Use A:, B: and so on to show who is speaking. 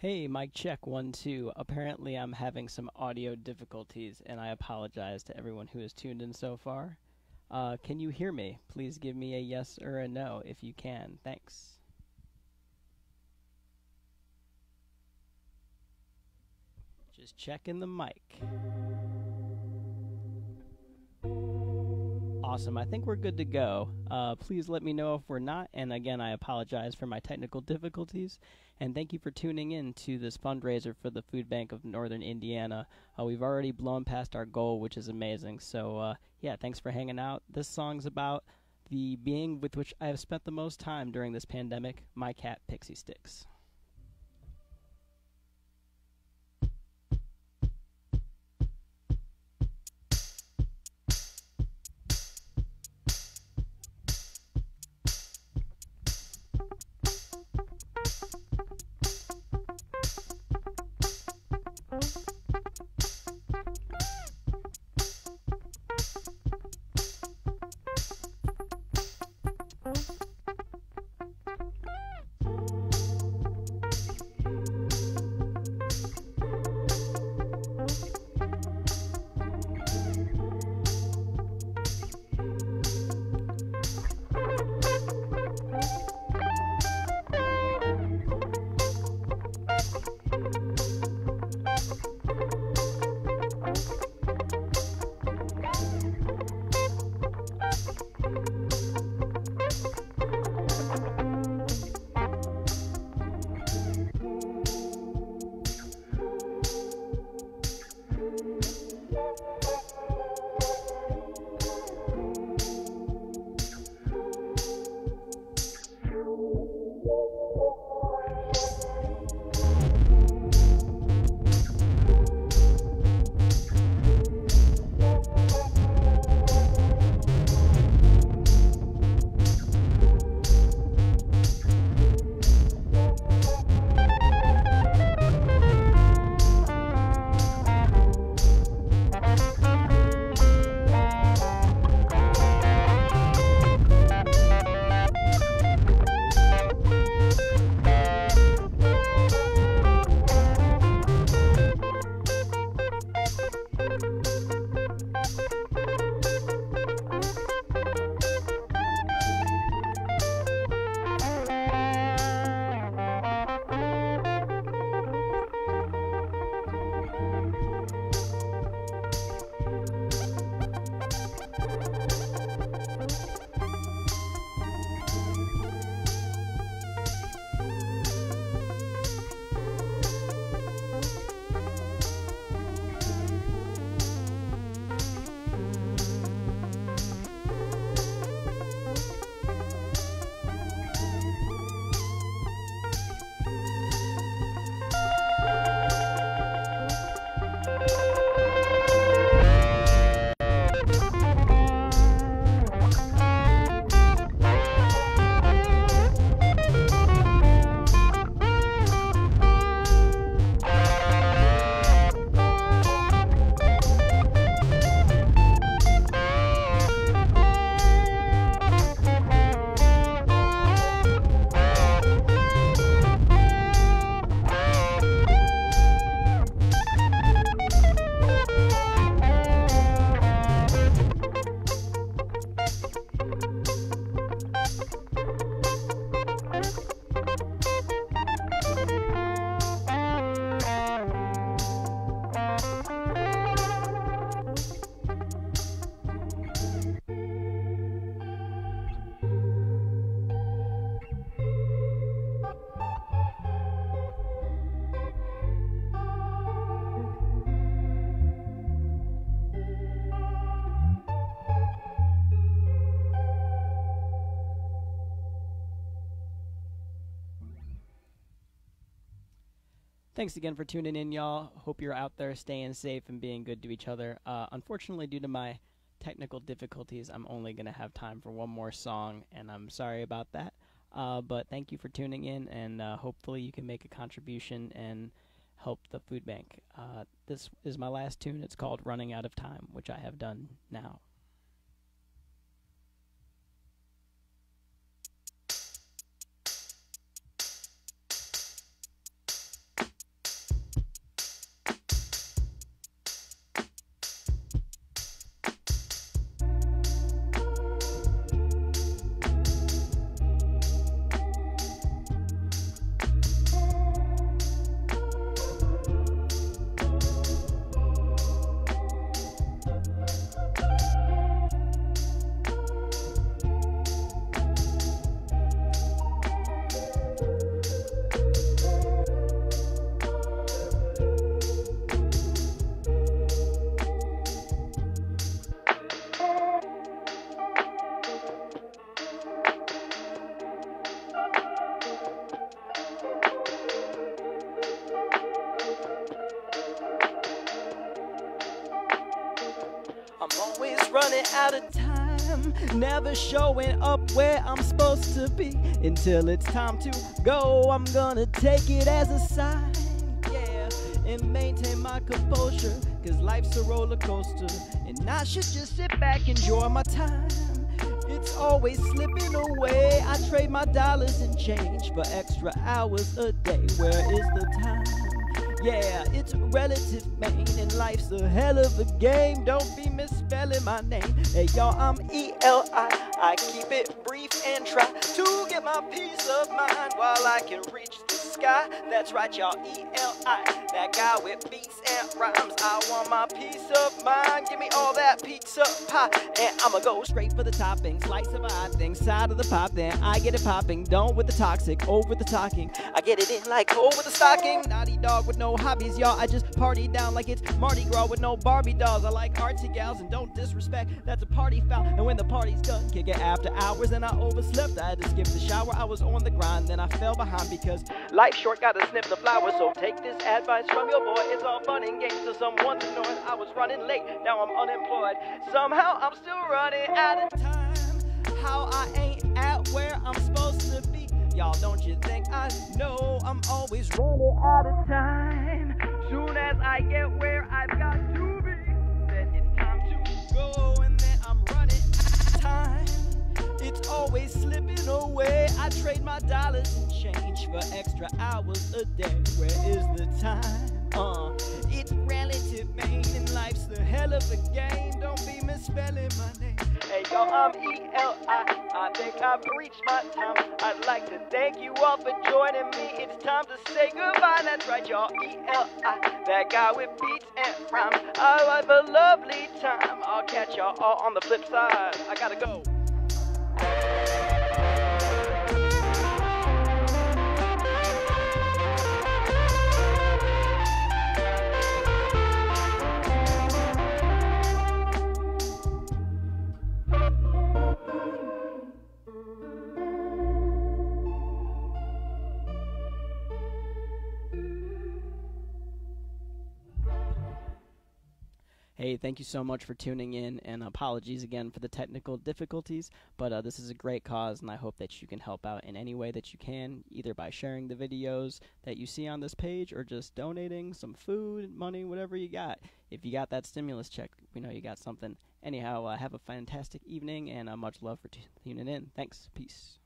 A: Hey, mic check one, two. Apparently, I'm having some audio difficulties, and I apologize to everyone who has tuned in so far. Uh, can you hear me? Please give me a yes or a no if you can. Thanks. Just checking the mic. Awesome. I think we're good to go. Uh, please let me know if we're not. And again, I apologize for my technical difficulties. And thank you for tuning in to this fundraiser for the Food Bank of Northern Indiana. Uh, we've already blown past our goal, which is amazing. So, uh, yeah, thanks for hanging out. This song's about the being with which I have spent the most time during this pandemic my cat, Pixie Sticks. Thanks again for tuning in, y'all. Hope you're out there staying safe and being good to each other. Uh, unfortunately, due to my technical difficulties, I'm only going to have time for one more song, and I'm sorry about that. Uh, but thank you for tuning in, and uh, hopefully, you can make a contribution and help the food bank. Uh, this is my last tune. It's called Running Out of Time, which I have done now. Running out of time. Never showing up where I'm supposed to be until it's time to go. I'm gonna take it as a sign, yeah, and maintain my composure. Cause life's a roller coaster, and I should just sit back, enjoy my time. It's always slipping away. I trade my dollars and change for extra hours a day. Where is the time? Yeah, it's relative, man, and life's a hell of a game. Don't be misspelling my name. Hey, y'all, I'm E-L-I. I keep it brief and try to get my peace of mind while I can reach the sky. That's right, y'all, E-L-I. That guy with beats and rhymes. I want my peace of mind. Give me all that pizza pie, and I'ma go straight for the topping. Slice of odd thing, side of the pop, then I get it popping. Don't with the toxic, over the talking. I get it in like over the stocking. Naughty dog with no hobbies, y'all. I just party down like it's Mardi Gras with no Barbie dolls. I like artsy gals and don't disrespect. That's a party foul. And when the party's done, kick it after hours. And I overslept. I had to skip the shower. I was on the grind. Then I fell behind because life short. Gotta snip the flowers. So take this advice from your boy. It's all fun and games to someone know. I was running late. Now I'm unemployed. Somehow I'm still running out of time. How I ain't at where I'm supposed to be. Y'all, don't you think I know I'm always running out of time? Soon as I get where I've got always slipping away. I trade my dollars and change for extra hours a day. Where is the time? Uh, it's relative, man, and life's the hell of a game. Don't be misspelling my name. Hey, yo, I'm E-L-I. I think I've reached my time. I'd like to thank you all for joining me. It's time to say goodbye. That's right, y'all. E-L-I. That guy with beats and rhymes. I have a lovely time. I'll catch y'all all on the flip side. I gotta go. Hey, thank you so much for tuning in, and apologies again for the technical difficulties. But uh, this is a great cause, and I hope that you can help out in any way that you can, either by sharing the videos that you see on this page or just donating some food, money, whatever you got. If you got that stimulus check, we know you got something. Anyhow, uh, have a fantastic evening, and uh, much love for tuning in. Thanks. Peace.